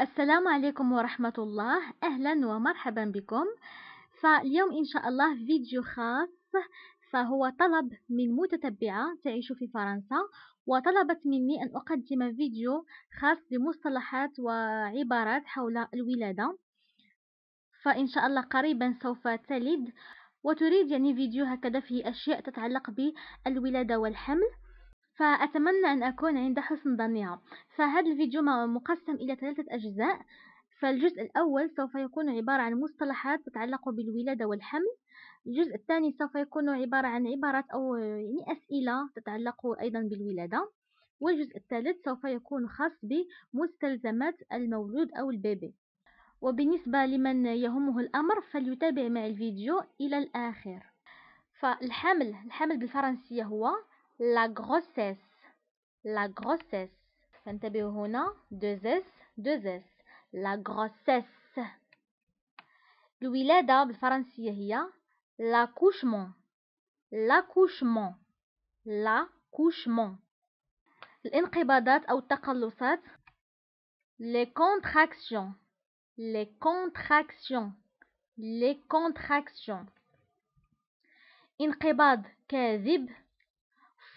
السلام عليكم ورحمة الله. أهلا ومرحبا بكم. فاليوم إن شاء الله فيديو خاص فهو طلب من متتبعة تعيش في فرنسا وطلبت مني أن أقدم فيديو خاص بمصطلحات وعبارات حول الولادة. فإن شاء الله قريبا سوف تلد وتريد يعني فيديو هكذا فيه أشياء تتعلق بالولادة والحمل. فأتمنى أن أكون عند حسن ظنها. فهذا الفيديو مقسم إلى ثلاثة أجزاء. فالجزء الأول سوف يكون عبارة عن مصطلحات تتعلق بالولادة والحمل. الجزء الثاني سوف يكون عبارة عن عبارات أو يعني أسئلة تتعلق أيضا بالولادة. والجزء الثالث سوف يكون خاص بمستلزمات المولود أو البيبي. وبالنسبة لمن يهمه الأمر فليتابع مع الفيديو إلى الآخر. فالحمل الحمل بالفرنسية هو la grossesse la grossesse فانتبهوا هنا deux s deux s la grossesse الولادة بالفرنسية هي l'accouchement l'accouchement l'accouchement الانقباضات أو التقلصات les contractions les contractions les contractions انقباض كاذب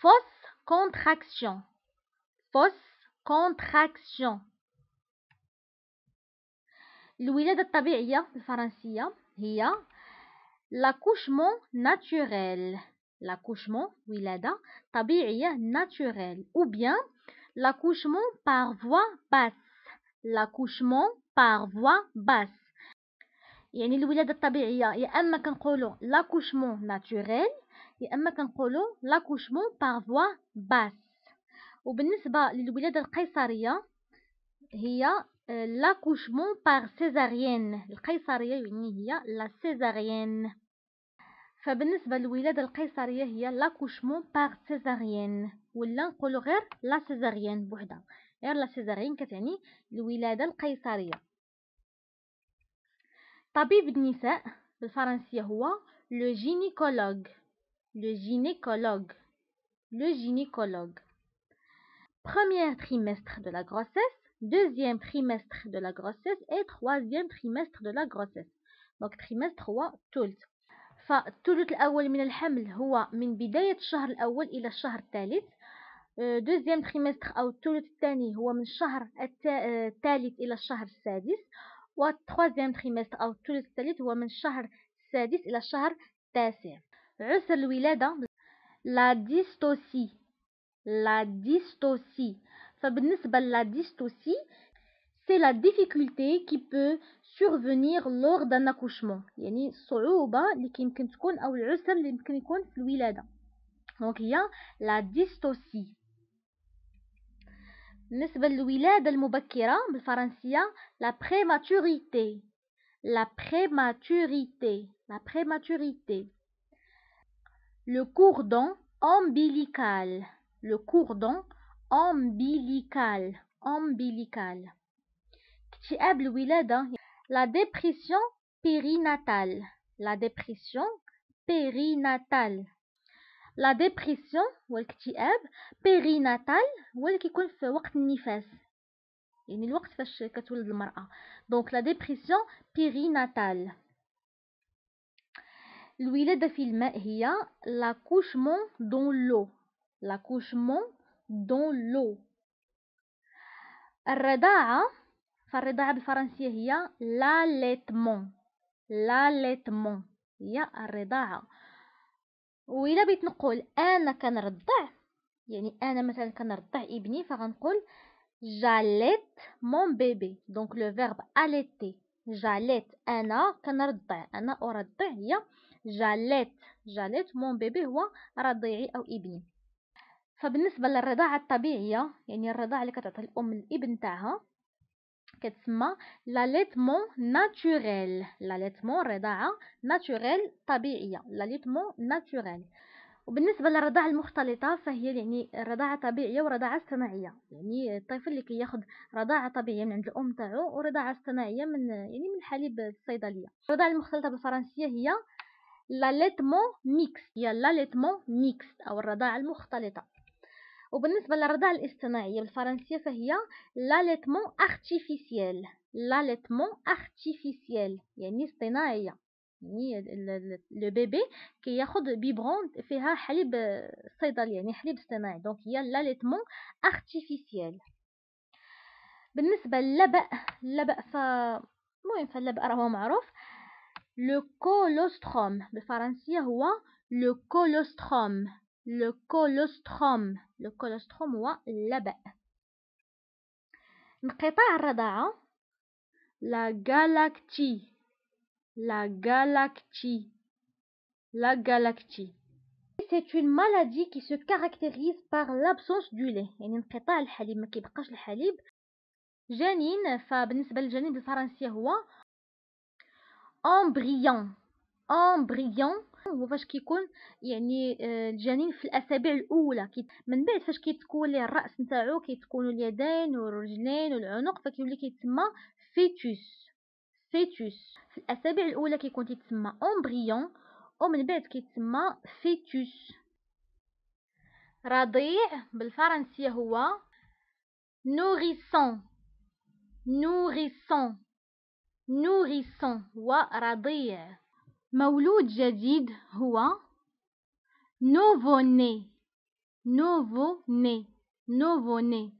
fausse contraction fausse contraction الولادة الطبيعية بالفرنسية هي l'accouchement naturel l'accouchement ولادة طبيعية naturel ou bien l'accouchement par voie basse l'accouchement par voie basse يعني الولادة الطبيعية يا أما كنقولوا l'accouchement naturel يا أما كنقولوا l'accouchement par voie basse وبالنسبة للولادة القيصرية هي l'accouchement par césarienne القيصرية يعني هي la césarienne فبالنسبة للولادة القيصرية هي l'accouchement par césarienne ولا نقولوا غير la césarienne بوحدها. غير لا سيزاريين كتعني الولادة القيصرية. طبيب النساء بالفرنسية هو لو جينيكولوج le gynécologue, le gynécologue. Premier trimestre de la grossesse, deuxième trimestre de la grossesse et troisième trimestre de la grossesse. Donc trimestre هو ثلث. فالثلث الأول من الحمل هو من بداية الشهر الأول إلى الشهر الثالث. deuxième trimestre أو الثلث الثاني هو من الشهر الثالث إلى الشهر السادس. وال troisième trimestre أو الثلث الثالث هو من الشهر السادس إلى الشهر التاسع. عسر الولادة la dystocie la dystocie فبالنسبة la dystocie c'est la difficulté qui peut survenir lors d'un accouchement. يعني الصعوبة اللي يمكن تكون أو العسر اللي يمكن يكون في الولادة. donc هي la dystocie بالنسبة للولادة المبكرة بالفرنسية la prématurité la prématurité la prématurité le cordon ombilical, le cordon ombilical, ombilical. اكتئاب الولادة la dépression périnatale, la dépression périnatale. la dépression والاكتئاب périnatale هو اللي كيكون في وقت النفاس يعني الوقت فاش كتولد المرأة دونك la dépression périnatale الولادة في الماء هي l'accouchement dans l'eau. l'accouchement dans l'eau. الرضاعة فالرضاعة بالفرنسية هي l'allaitement. l'allaitement هي الرضاعة. وإلا بغيت نقول أنا كنرضع يعني أنا مثلا كنرضع ابني فغنقول j'allaite mon bébé donc le verbe allaiter j'allaite أنا كنرضع أنا أرضع هي j'allaite j'allaite mon bébé هو رضيعي أو ابني فبالنسبة للرضاعة الطبيعية يعني الرضاعة اللي كتعطي الأم الإبن تاعها كتسمى l'allaitement naturel l'allaitement رضاعة naturel طبيعية. l'allaitement naturel وبالنسبة للرضاعة المختلطة فهي يعني رضاعة طبيعية ورضاعة صناعية يعني الطفل اللي كياخد رضاعة طبيعية من عند الأم تاعو ورضاعة صناعية من يعني من حليب الصيدلية. الرضاعة المختلطة بالفرنسية هي l'allaitement mixte هي l'allaitement mixte أو الرضاعة المختلطة. وبالنسبة للرضاعة الاصطناعية بالفرنسية فهي l'allaitement artificiel l'allaitement artificiel يعني اصطناعية. يعني le bébé كياخذ biberon فيها حليب صيدلي. يعني حليب اصطناعي. donc هي l'allaitement artificiel بالنسبة للبأ. اللبأ ف المهم فاللبأ راهو معروف. le colostrum بالفرنسية هو le colostrum le colostrum le colostrum هو اللبأ انقطاع الرضاعة لا غالاكتي لا galactie la galactie c'est une maladie qui se caractérise par l'absence du lait. يعني انقطاع الحليب. ما كيبقاش الحليب. جنين. فبالنسبة للجنين بالفرنسية هو embryon embryon هو فاش كيكون يعني الجنين في الاسابيع الاولى من بعد فاش كيتكون ليه الراس نتاعو كيتكونوا اليدين والرجلين والعنق فكيولي كيتسمى fœtus fœtus في الاسابيع الاولى كيكون تيتسمى embryon ومن بعد كيتسمى fœtus رضيع بالفرنسيه هو nourrisson nourrisson nourrisson هو رضيع مولود جديد هو nouveau-né nouveau-né nouveau-né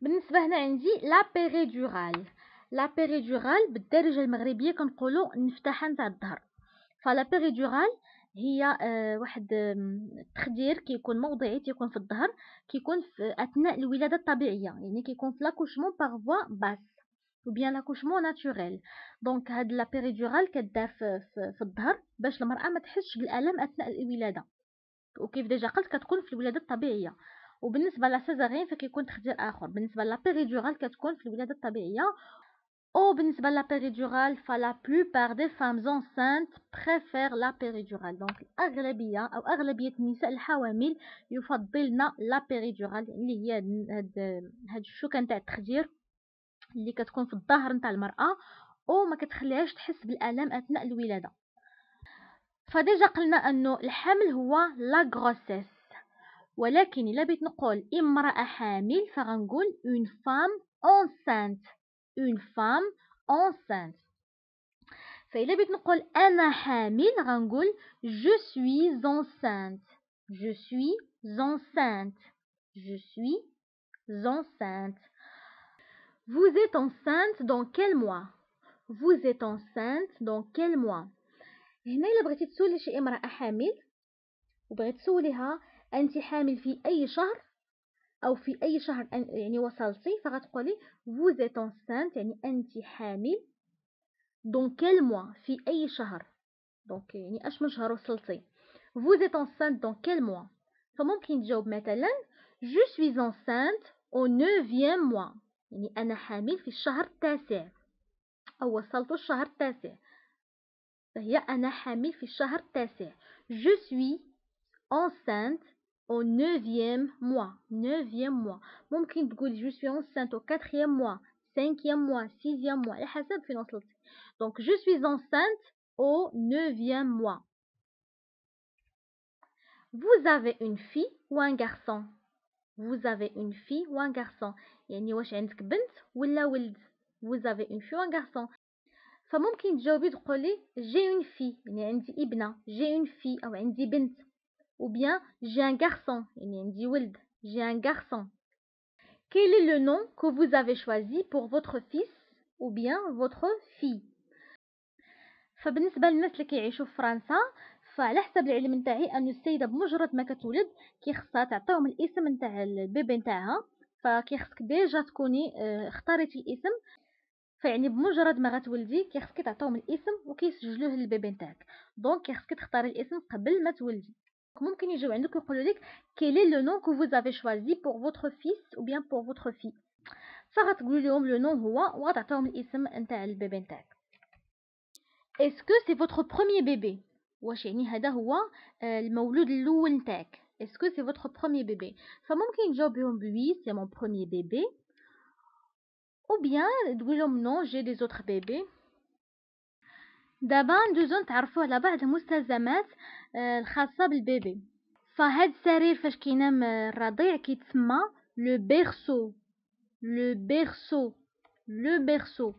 بالنسبة هنا عندي la péridurale. la péridurale بالدارجة المغربية كنقولوا نفخة نتاع الظهر ف la péridurale هي آه واحد التخدير كيكون موضعي تيكون في الظهر كيكون في أثناء الولادة الطبيعية يعني كيكون في l'accouchement par voie basse ou bien l'accouchement naturel. donc هاد la péridurale كدار في, في, في الظهر باش المرأة ما تحسش بالألم أثناء الولادة. وكيف déjà قلت كتكون في الولادة الطبيعية. وبالنسبة la césarienne فكيكون تخدير آخر. بالنسبة la péridurale كتكون في الولادة الطبيعية. أو بالنسبة la péridurale ف la plupart des femmes enceintes préfèrent la péridurale donc الأغلبية أو أغلبية النساء الحوامل يفضلن la péridurale اللي هي هاد هاد الشوكه نتاع التخدير. اللي كتكون في الظهر نتاع المرأة أو ما كتخليهاش تحس بالالم أثناء الولادة. ف déjà قلنا أنه الحمل هو la grossesse ولكن إلا بغيت نقول امرأة حامل فغنقول une femme enceinte une femme enceinte فإلا بغيت نقول أنا حامل غنقول je suis enceinte. Je suis enceinte. Je suis enceinte. vous êtes enceinte dans quel mois vous êtes enceinte dans quel mois هنا إلا بغيتي تسولي شي امرأة حامل وبغيت تسوليها أنت حامل في أي شهر أو في أي شهر يعني وصلتي فغتقولي vous êtes enceinte يعني أنت حامل dans quel mois في أي شهر دونك يعني أش من شهر وصلتي vous êtes enceinte dans quel mois فممكن تجاوب مثلا je suis enceinte au neuvième mois يعني أنا حامل في الشهر التاسع أو وصلت الشهر التاسع فهي أنا حامل في الشهر التاسع je suis enceinte au neuvième mois neuvième mois ممكن تقول je suis enceinte au quatrième mois cinquième mois sixième mois على حسب فين وصلتي donc je suis enceinte au neuvième mois vous avez une fille ou un garçon vous avez une fille ou un garçon يعني واش عندك بنت ولا ولد vous avez une fille ou un garçon فممكن تجاوبي تقولي j'ai une fille يعني عندي ابنة j'ai une fille أو عندي بنت ou bien j'ai un garçon يعني عندي ولد j'ai un garçon quel est le nom que vous avez choisi pour votre fils ou bien votre fille فبالنسبه للناس اللي كيعيشوا في فرنسا فعلى حسب العلم نتاعي أن السيدة بمجرد ما كتولد كيخصها تعطيهم الاسم نتاع ال bébé نتاعها فكيخصك déjà تكوني آه، اختاريتي الاسم. فيعني بمجرد ما غتولدي كيخصك تعطيهم الاسم وكيسجلوه لل bébé نتاعك. donc كيخصك تختاري الاسم قبل ما تولدي. ممكن يجيو عندك يقولوا لك est le nom que vous avez choisi pour votre fils ou bien pour votre fille. فغتقولوا لهم le nom هو وغتعطيهم الاسم نتاع ال bébé نتاعك. est-ce que c'est votre premier bébé واش يعني هذا هو المولود الأول نتاعك est-ce que c'est votre premier bébé فممكن تجاوب لهم oui c'est mon premier bébé ou bien تقول لهم non j'ai d'autres bébés دابا ندوزو نتعرفوا على بعض المستلزمات الخاصة بال bébé. فهاد السرير فاش كينام الرضيع كيتسمى le berceau le berceau le berceau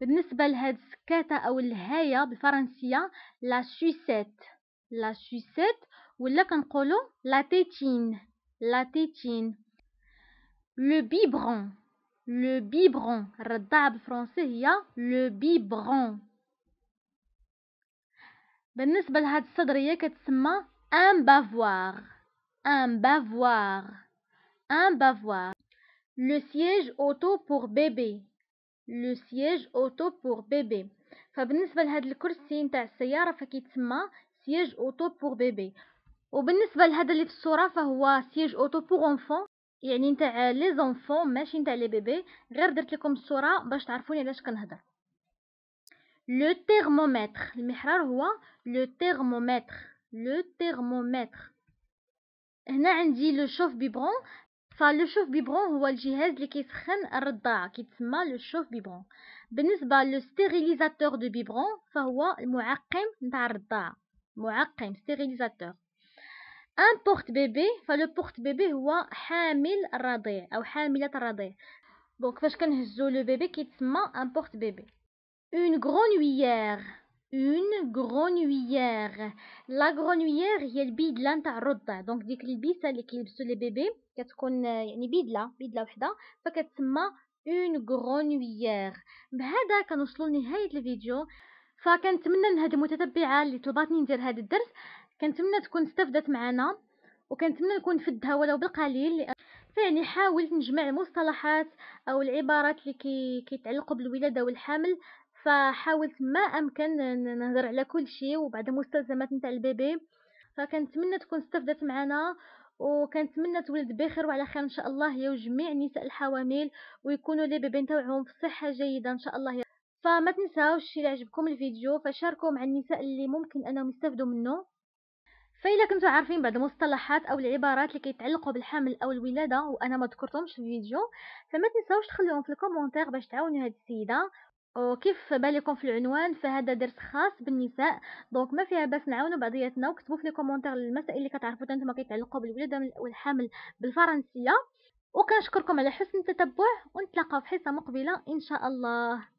بالنسبة لهاد السكاتة أو الهاية بالفرنسيه la sucette la sucette ولا كنقولو la tétine la tétine le biberon le biberon الرضاعة بالفرنسي هي le biberon بالنسبة لهاد الصدرية كتسمى un bavoir un bavoir un bavoir le siège auto pour bébé le siège auto pour bébé فبالنسبه لهاد الكرسي نتاع السياره فكيتسمى siège auto pour bébé وبالنسبه لهذا اللي في الصورة فهو siège auto pour enfant يعني نتاع les enfants ماشي نتاع les bébés غير درت لكم الصورة باش تعرفوني علاش كنهضر le thermomètre المحرار هو le thermomètre le thermomètre هنا عندي le chauffe-biberon ف le biberon هو الجهاز اللي كيسخن الرضاعة كيتسمى le biberon. بالنسبة le stérilisateur de biberon فهو المعقم نتاع الرضاعة معقم stérilisateur. un porte-bébé ف le porte-bébé هو حامل الرضيع أو حاملة الرضيع. donc فاش كنهزو le bébé كيتسمى un porte-bébé. une grenouillère une grenouillère la grenouillère هي البيدله نتاع الرضع donc ديك ال pièce اللي كيلبسوا les bébés كتكون يعني بيدله بيدله وحده فكتسمى une grenouillère بهذا كنوصلوا لنهايه الفيديو. فكنتمنى من هذه المتتبعه اللي طلباتني ندير هذا الدرس. كنتمنى تكون استفدت معنا. وكنتمنى نكون فدها ولو بالقليل. فيعني حاولت نجمع المصطلحات أو العبارات اللي كي كيتعلقوا بالولادة والحمل. فحاولت ما أمكن نهضر على كل شيء وبعد مستلزمات نتاع البيبي. فكنتمنى تكون استفدت معنا وكنتمنى تولد بخير وعلى خير إن شاء الله هي وجميع النساء الحوامل ويكونوا les bébés نتاعهم في صحه جيدة إن شاء الله فما تنساوش إلى عجبكم الفيديو فشاركوا مع النساء اللي ممكن أنهم يستفدوا منه. فإذا كنتوا عارفين بعض المصطلحات أو العبارات اللي كيتعلقوا بالحمل أو الولادة وأنا ما ذكرتهمش في الفيديو فما تنساوش تخليهم في ال commentaire باش تعاونوا هذه السيدة وكيف بان لكم في العنوان؟ فهذا درس خاص بالنساء. donc ما فيها باس نعاونوا بعضياتنا وكتبوا في ال commentaire المسائل اللي كتعرفوا أنتم كيتعلقوا بالولادة والحمل بالفرنسية. وكنشكركم على حسن التتبع ونتلاقاو في حصة مقبلة إن شاء الله.